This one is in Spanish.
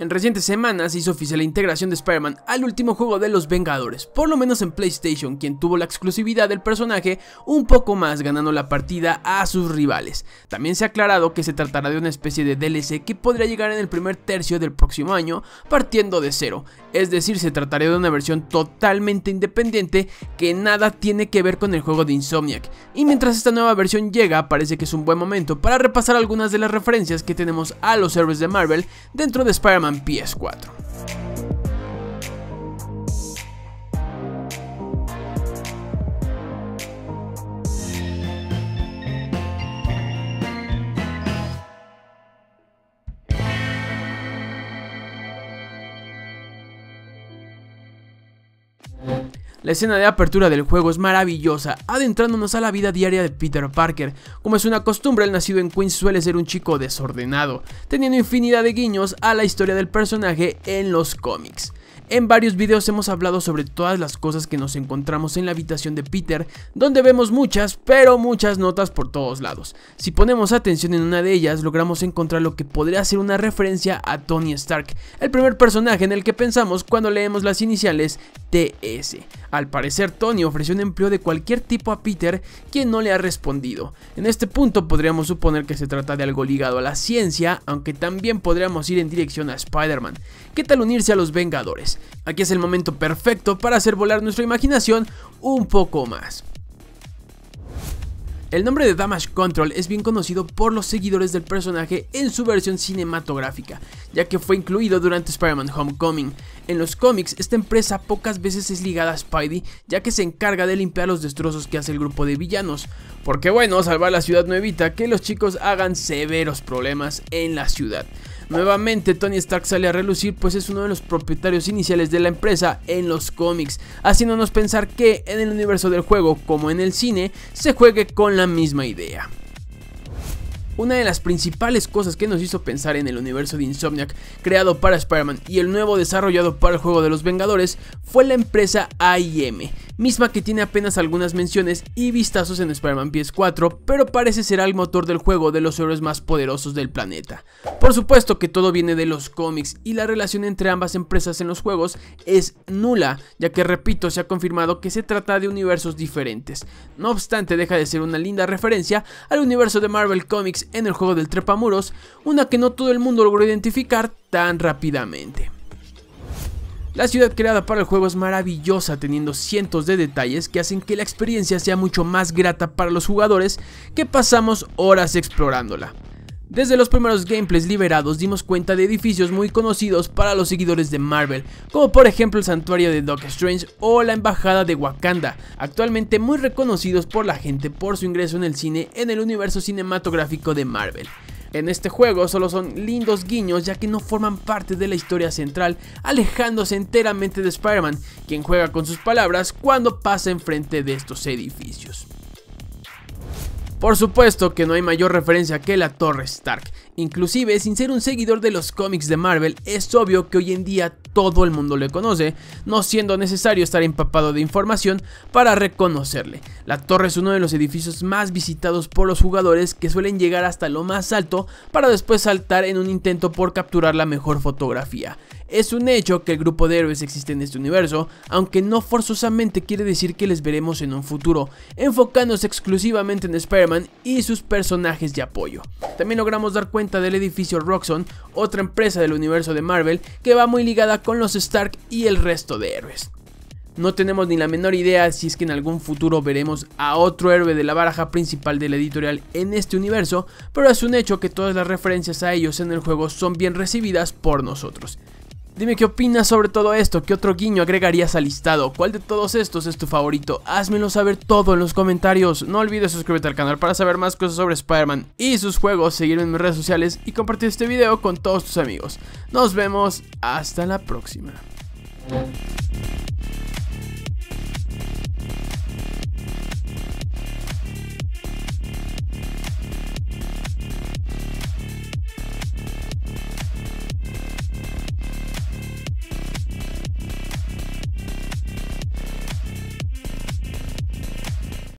En recientes semanas se hizo oficial la integración de Spider-Man al último juego de los Vengadores, por lo menos en PlayStation, quien tuvo la exclusividad del personaje un poco más ganando la partida a sus rivales. También se ha aclarado que se tratará de una especie de DLC que podría llegar en el primer tercio del próximo año, partiendo de cero, es decir, se trataría de una versión totalmente independiente que nada tiene que ver con el juego de Insomniac. Y mientras esta nueva versión llega, parece que es un buen momento para repasar algunas de las referencias que tenemos a los héroes de Marvel dentro de Spider-Man PS4. La escena de apertura del juego es maravillosa, adentrándonos a la vida diaria de Peter Parker. Como es una costumbre, el nacido en Queens suele ser un chico desordenado, teniendo infinidad de guiños a la historia del personaje en los cómics. En varios videos hemos hablado sobre todas las cosas que nos encontramos en la habitación de Peter, donde vemos muchas, pero muchas notas por todos lados. Si ponemos atención en una de ellas, logramos encontrar lo que podría ser una referencia a Tony Stark, el primer personaje en el que pensamos cuando leemos las iniciales TS. Al parecer, Tony ofreció un empleo de cualquier tipo a Peter, quien no le ha respondido. En este punto podríamos suponer que se trata de algo ligado a la ciencia, aunque también podríamos ir en dirección a Spider-Man. ¿Qué tal unirse a los Vengadores? Aquí es el momento perfecto para hacer volar nuestra imaginación un poco más. El nombre de Damage Control es bien conocido por los seguidores del personaje en su versión cinematográfica, ya que fue incluido durante Spider-Man Homecoming. En los cómics, esta empresa pocas veces es ligada a Spidey, ya que se encarga de limpiar los destrozos que hace el grupo de villanos. Porque bueno, salvar la ciudad no evita que los chicos hagan severos problemas en la ciudad. Nuevamente Tony Stark sale a relucir pues es uno de los propietarios iniciales de la empresa en los cómics, haciéndonos pensar que en el universo del juego como en el cine se juegue con la misma idea. Una de las principales cosas que nos hizo pensar en el universo de Insomniac creado para Spider-Man y el nuevo desarrollado para el juego de los Vengadores fue la empresa AIM, misma que tiene apenas algunas menciones y vistazos en Spider-Man PS4, pero parece ser el motor del juego de los héroes más poderosos del planeta. Por supuesto que todo viene de los cómics y la relación entre ambas empresas en los juegos es nula, ya que repito, se ha confirmado que se trata de universos diferentes. No obstante, deja de ser una linda referencia al universo de Marvel Comics en el juego del trepamuros, una que no todo el mundo logró identificar tan rápidamente. La ciudad creada para el juego es maravillosa teniendo cientos de detalles que hacen que la experiencia sea mucho más grata para los jugadores que pasamos horas explorándola. Desde los primeros gameplays liberados dimos cuenta de edificios muy conocidos para los seguidores de Marvel, como por ejemplo el santuario de Doc Strange o la embajada de Wakanda, actualmente muy reconocidos por la gente por su ingreso en el cine en el universo cinematográfico de Marvel. En este juego solo son lindos guiños ya que no forman parte de la historia central, alejándose enteramente de Spider-Man, quien juega con sus palabras cuando pasa enfrente de estos edificios. Por supuesto que no hay mayor referencia que la Torre Stark, inclusive sin ser un seguidor de los cómics de Marvel, es obvio que hoy en día todo el mundo le conoce, no siendo necesario estar empapado de información para reconocerle. La torre es uno de los edificios más visitados por los jugadores que suelen llegar hasta lo más alto para después saltar en un intento por capturar la mejor fotografía. Es un hecho que el grupo de héroes existe en este universo, aunque no forzosamente quiere decir que les veremos en un futuro, enfocándose exclusivamente en Spider-Man y sus personajes de apoyo. También logramos dar cuenta del edificio Roxxon, otra empresa del universo de Marvel que va muy ligada con los Stark y el resto de héroes. No tenemos ni la menor idea si es que en algún futuro veremos a otro héroe de la baraja principal de la editorial en este universo, pero es un hecho que todas las referencias a ellos en el juego son bien recibidas por nosotros. Dime qué opinas sobre todo esto, qué otro guiño agregarías al listado, cuál de todos estos es tu favorito, házmelo saber todo en los comentarios, no olvides suscribirte al canal para saber más cosas sobre Spider-Man y sus juegos, seguirme en mis redes sociales y compartir este video con todos tus amigos. Nos vemos, hasta la próxima.